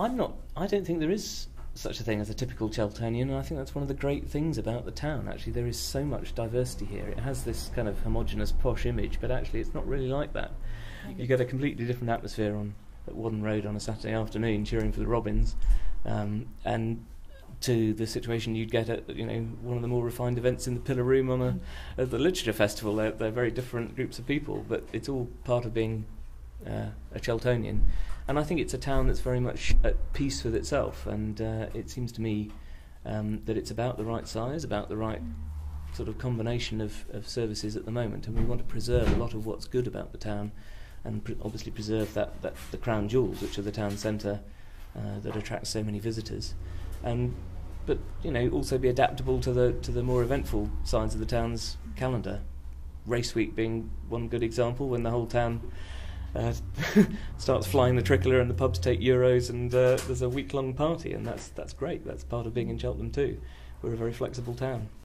I'm not. I don't think there is such a thing as a typical Cheltonian, and I think that's one of the great things about the town. Actually, there is so much diversity here. It has this kind of homogenous, posh image, but actually, it's not really like that. You get a completely different atmosphere on at Whaddon Road on a Saturday afternoon, cheering for the Robins, um, and to the situation you'd get at you know one of the more refined events in the Pillar Room on a at the Literature Festival. They're, they're very different groups of people, but it's all part of being uh, a Cheltonian. And I think it's a town that's very much at peace with itself. And uh, it seems to me um, that it's about the right size, about the right sort of combination of, of services at the moment. And we want to preserve a lot of what's good about the town and obviously preserve that, that the crown jewels, which are the town centre uh, that attracts so many visitors. And but you know also be adaptable to the to the more eventful sides of the town's calendar. Race week being one good example when the whole town uh, starts flying the tricolour and the pubs take euros and uh, there's a week long party and that's that's great. That's part of being in Cheltenham too. We're a very flexible town.